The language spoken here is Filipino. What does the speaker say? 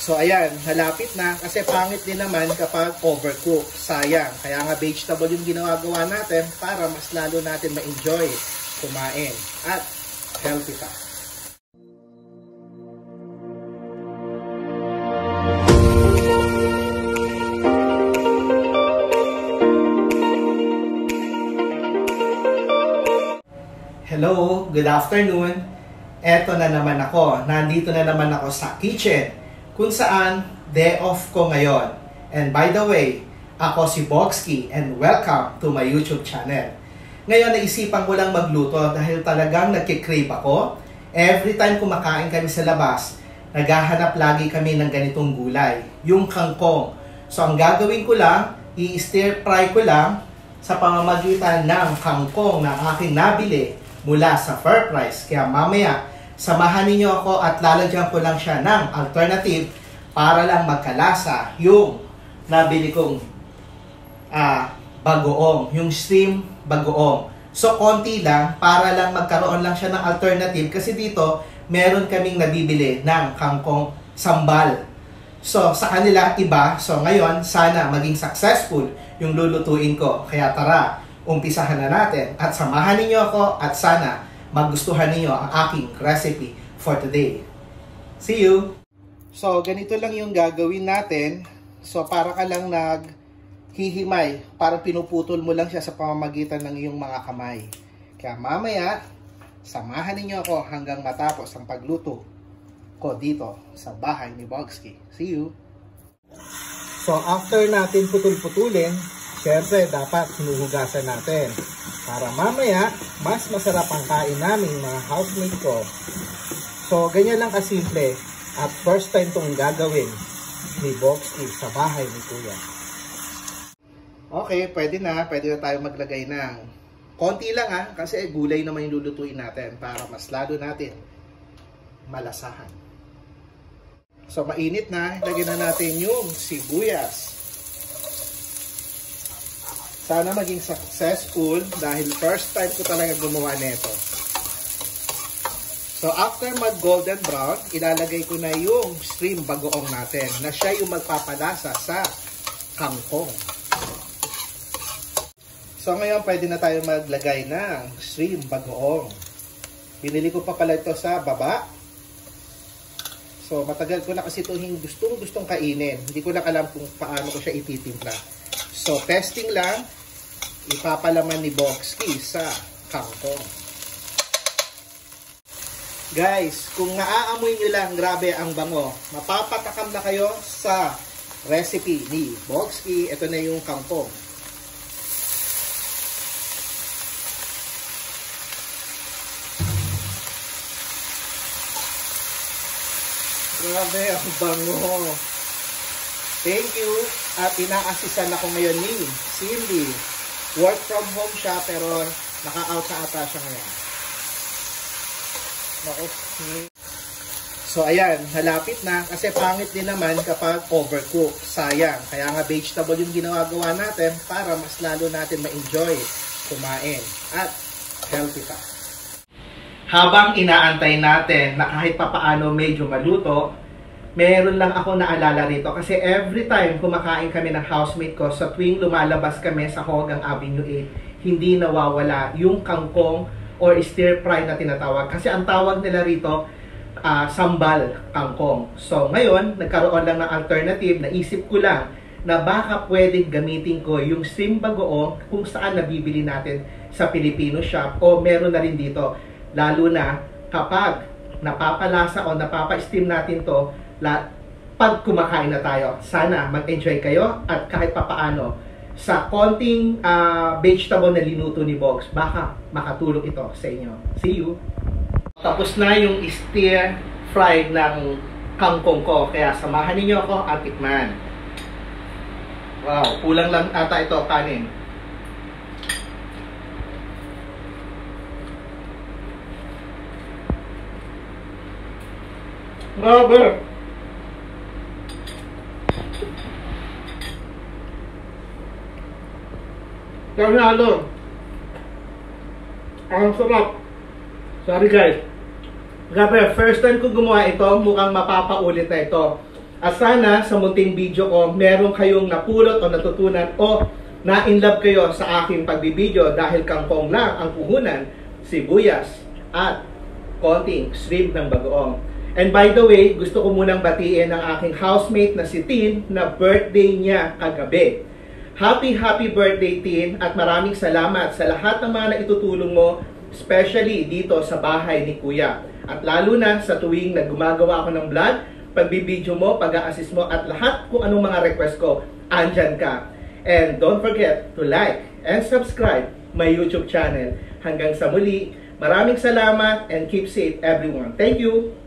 So ayan, halapit na kasi pangit din naman kapag overcook. Sayang. Kaya nga vegetable yung ginagawa natin para mas lalo natin ma-enjoy kumain at healthy pa. Hello, good afternoon. Eto na naman ako. Nandito na naman ako sa kitchen kung saan day off ko ngayon. And by the way, ako si Boxky and welcome to my YouTube channel. Ngayon naisipan ko lang magluto dahil talagang nagkikrave ako. Every time kumakain kami sa labas, naghahanap lagi kami ng ganitong gulay, yung kangkong. So ang gagawin ko lang, i-stir fry ko lang sa pamamagitan ng kangkong na aking nabili mula sa Fair Price. Kaya mamaya, samahan ninyo ako at lalagyan ko lang siya ng alternative para lang magkalasa yung nabili kong uh, bagoong, yung steam bagoong. So, konti lang para lang magkaroon lang siya ng alternative kasi dito, meron kaming nabibili ng kangkong sambal. So, sa kanila iba. So, ngayon, sana maging successful yung lulutuin ko. Kaya tara, umpisahan na natin at samahan ninyo ako at sana magustuhan ninyo ang aking recipe for today. See you! So, ganito lang yung gagawin natin. So, para ka lang naghihimay, para pinuputol mo lang siya sa pamamagitan ng iyong mga kamay. Kaya mamaya, samahan ninyo ako hanggang matapos ang pagluto ko dito sa bahay ni Bogsky. See you! So, after natin putol-putulin, Siyempre, dapat hinuhugasan natin. Para mamaya, mas masarap ang kain namin mga housemate ko. So, ganyan lang kasimple. At first time itong gagawin ni Boxy sa bahay ni Kuya. Okay, pwede na. Pwede na tayo maglagay ng konti lang ha. Kasi gulay naman yung lulutuin natin para mas lalo natin malasahan. So, mainit na. Lagyan na natin yung sibuyas. Sana maging successful dahil first time ko talaga gumawa nito. So after mag golden brown, ilalagay ko na yung shrimp bagoong natin na siya yung magpapalasa sa kangkong. So ngayon pwede na tayo maglagay ng shrimp bagoong. Binili ko pa pala ito sa baba. So matagal ko na kasi ito gustong gustong kainin. Hindi ko na alam kung paano ko siya ititimpla. So testing lang ipapalaman ni Boxky sa kangkong. Guys, kung naaamoy nyo lang, grabe ang bango. Mapapatakam na kayo sa recipe ni Boxky. Ito na yung kangkong. Grabe ang bango. Thank you. At inaasisan ako ngayon ni Cindy work from home siya pero naka-out na ata siya ngayon. So ayan, halapit na kasi pangit din naman kapag overcook. Sayang. Kaya nga vegetable yung ginagawa natin para mas lalo natin ma-enjoy kumain at healthy pa. Habang inaantay natin na kahit papaano medyo maluto, meron lang ako naalala rito kasi every time kumakain kami ng housemate ko sa tuwing lumalabas kami sa Hogang Avenue 8, hindi nawawala yung kangkong or stir fry na tinatawag. Kasi ang tawag nila rito, uh, sambal kangkong. So ngayon, nagkaroon lang ng alternative, naisip ko lang na baka pwedeng gamitin ko yung simbagoong kung saan nabibili natin sa Filipino shop o meron na rin dito. Lalo na kapag napapalasa o napapa-steam natin to pag kumakain na tayo. Sana mag-enjoy kayo at kahit papaano sa konting uh, vegetable na linuto ni Box, baka makatulong ito sa inyo. See you! Tapos na yung stir fried ng kangkong ko, kaya samahan ninyo ako at tikman. Wow, kulang lang ata ito kanin. Grabe! Karnalo. Ang sarap. Sorry guys. Grabe, first time ko gumawa ito, mukhang mapapaulit na ito. At sana sa munting video ko, meron kayong napulot o natutunan o na-inlove kayo sa aking pagbibideo dahil kangkong lang ang puhunan, sibuyas at konting shrimp ng bagoong. And by the way, gusto ko munang batiin ang aking housemate na si Tin na birthday niya kagabi. Happy, happy birthday, Tin, at maraming salamat sa lahat ng mga naitutulong mo, especially dito sa bahay ni Kuya. At lalo na sa tuwing na gumagawa ako ng vlog, pagbibideo mo, pag-a-assist mo, at lahat kung anong mga request ko, andyan ka. And don't forget to like and subscribe my YouTube channel. Hanggang sa muli, maraming salamat and keep safe everyone. Thank you!